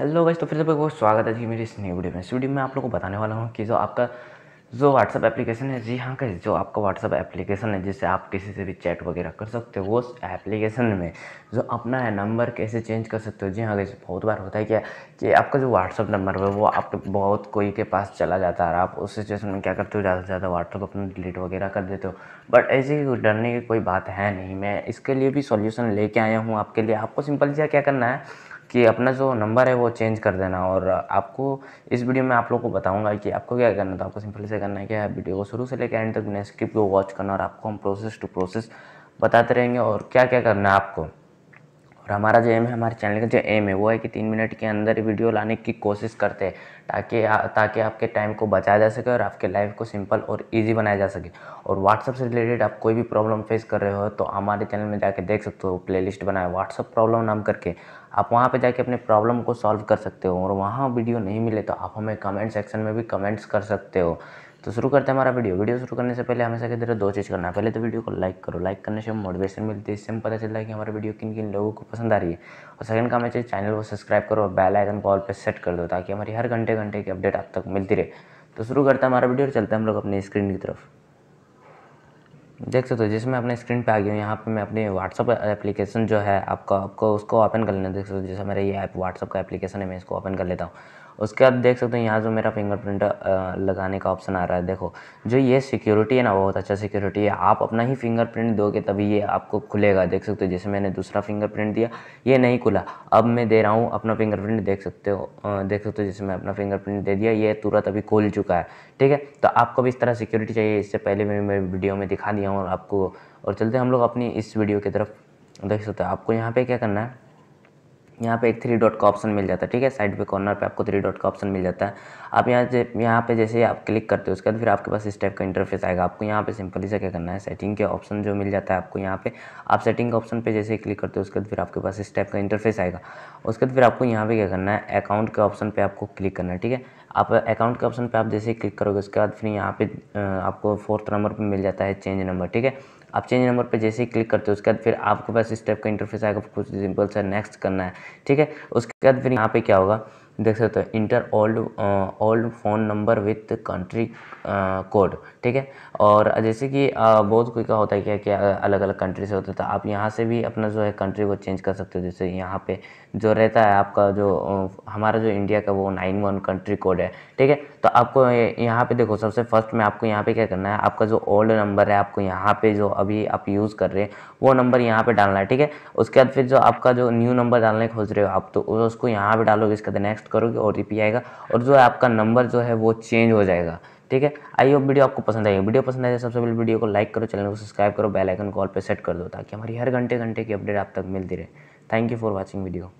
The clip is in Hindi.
हेलो गाइस तो फिर से बहुत स्वागत है जी मेरी इस नई वीडियो में। इस वीडियो में आप लोगों को बताने वाला हूँ कि जो आपका जो व्हाट्सअप एप्लीकेशन है जी हाँ का जो आपका व्हाट्सअप एप्लीकेशन है जिससे आप किसी से भी चैट वगैरह कर सकते हो उस एप्लीकेशन में जो अपना है नंबर कैसे चेंज कर सकते हो? जी हाँ कैसे बहुत बार होता है क्या कि आपका जो व्हाट्सअप नंबर है, वो आपके बहुत कोई के पास चला जाता है आप उस सिचुएशन में क्या करते हो? ज़्यादा से ज़्यादा व्हाट्सअप अपना डिलीट वगैरह कर देते हो। बट ऐसे डरने की कोई बात है नहीं। मैं इसके लिए भी सॉल्यूशन लेके आया हूँ आपके लिए। आपको सिंपल सा क्या करना है? कि अपना जो नंबर है वो चेंज कर देना और आपको इस वीडियो में आप लोगों को बताऊँगा कि आपको क्या करना था तो आपको सिंपल से करना है क्या है वीडियो को शुरू से लेकर एंड तक बिना स्किप को वॉच करना और आपको हम प्रोसेस टू प्रोसेस बताते रहेंगे और क्या क्या करना है आपको। और हमारा जो एम है, हमारे चैनल का जो एम है, वो है कि तीन मिनट के अंदर वीडियो लाने की कोशिश करते हैं, ताकि ताकि आपके टाइम को बचाया जा सके और आपके लाइफ को सिंपल और इजी बनाया जा सके। और व्हाट्सअप से रिलेटेड आप कोई भी प्रॉब्लम फेस कर रहे हो तो हमारे चैनल में जाके देख सकते हो प्ले लिस्ट बनाया व्हाट्सअप प्रॉब्लम नाम करके। आप वहाँ पे जाके अपने प्रॉब्लम को सॉल्व कर सकते हो, और वहाँ वीडियो नहीं मिले तो आप हमें कमेंट सेक्शन में भी कमेंट्स कर सकते हो। तो शुरू करते हैं हमारा वीडियो। वीडियो शुरू करने से पहले हमेशा की तरह दो चीज़ करना है। पहले तो वीडियो को लाइक करो। लाइक करने से मोटिवेशन मिलती है। इससे हमें पता चलता है कि हमारा वीडियो किन किन लोगों को पसंद आ रही है। और सेकंड काम है चाहिए चैनल को सब्सक्राइब करो और बेल आइकन कॉल पर सेट कर दो ताकि हमारी हर घंटे घंटे की अपडेट आप तक मिलती रहे। तो शुरू करते हैं हमारा वीडियो और चलते हैं हम लोग अपनी स्क्रीन की तरफ़। देख सकते हो, जिसमें अपने स्क्रीन पे आ गया हूँ, यहाँ पे मैं अपने व्हाट्सअप एप्लीकेशन जो है आपका, आपको उसको ओपन कर लेना, देख सकते हो, जैसे मेरा ये ऐप व्हाट्सअप का एप्लीकेशन है, मैं इसको ओपन कर लेता हूँ। उसके बाद देख सकते हो, यहाँ जो मेरा फिंगरप्रिंट लगाने का ऑप्शन आ रहा है, देखो, जो ये सिक्योरिटी है ना बहुत अच्छा सिक्योरिटी है। आप अपना ही फिंगरप्रिंट दोगे, तभी ये आपको खुलेगा, देख सकते हो, जैसे मैंने दूसरा फिंगरप्रिंट दिया, ये नहीं खुला। अब मैं दे रहा हूँ अपना फिंगरप्रिंट देख सकते हो देख सकते हो, जैसे मैं अपना फिंगरप्रिंट दे दिया, ये तुरंत अभी खुल चुका है, ठीक है? तो आपको भी इस तरह सिक्योरिटी चाहिए, इससे पहले मैं वीडियो में दिखा दिया और आपको, और चलते हम लोग अपनी इस वीडियो की तरफ़। देख सकते हैं, आपको यहाँ पे क्या करना है? यहाँ पे एक थ्री डॉट का ऑप्शन मिल जाता है, ठीक है? साइड पे कॉर्नर पे आपको थ्री डॉट का ऑप्शन मिल जाता है। आप यहाँ से, यहाँ पे जैसे आप क्लिक करते हो, उसके बाद फिर आपके पास इस टाइप का इंटरफेस आएगा। आपको यहाँ पे सिंपली से क्या करना है? सेटिंग के ऑप्शन जो मिल जाता है आपको यहाँ पे, आप सेटिंग के ऑप्शन पे जैसे क्लिक करते हो, उसके बाद फिर आपके पास इस टाइप का इंटरफेस आएगा। उसके बाद फिर आपको यहाँ पे क्या करना है? अकाउंट के ऑप्शन पर आपको क्लिक करना है, ठीक है? आप अकाउंट के ऑप्शन पे आप जैसे क्लिक करोगे, उसके बाद फिर यहाँ पे आपको फोर्थ नंबर पे मिल जाता है चेंज नंबर ठीक है? आप चेंज नंबर पे जैसे ही क्लिक करते हो, उसके बाद फिर आपके पास इस टाइप का इंटरफेस आएगा कुछ सिंपल सा नेक्स्ट करना है, ठीक है? उसके बाद फिर यहाँ पे क्या होगा? देख सकते हो enter old old phone number with country code ठीक है? और जैसे कि बहुत कोई का होता है क्या क्या अलग अलग कंट्री से होता है तो आप यहाँ से भी अपना जो है कंट्री को चेंज कर सकते हो। जैसे यहाँ पे जो रहता है आपका जो हमारा जो इंडिया का वो नाइन वन कंट्री कोड है, ठीक है? तो आपको यहाँ पे देखो, सबसे फ़र्स्ट में आपको यहाँ पे क्या करना है, आपका जो ओल्ड नंबर है, आपको यहाँ पे जो अभी आप यूज़ कर रहे हैं, वो नंबर यहाँ पे डालना है, ठीक है? उसके बाद फिर जो आपका जो न्यू नंबर डालने खोज रहे हो आप तो उसको यहाँ पे डालोगे, इसके बाद नेक्स्ट करोगे ओ आएगा और जो आपका नंबर जो है वो चेंज हो जाएगा। ठीक है? आई होप वीडियो आपको पसंद आएगी वीडियो पसंद आए सबसे पहले वीडियो को लाइक करो, चैनल को सब्सक्राइब करो, बेल आइकन कॉल पे सेट कर दो ताकि हमारी हर घंटे घंटे की अपडेट आप तक मिलती रहे। Thank you for watching video